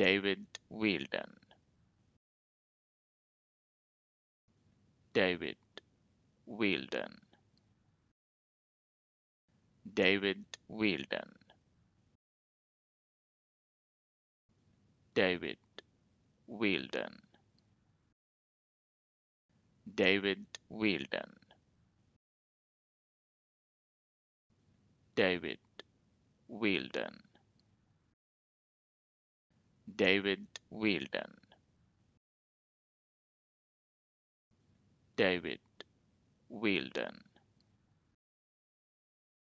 David Wilden. David Wilden. David Wilden. David Wilden. David Wilden. David Wilden. David Weldon. David Weldon.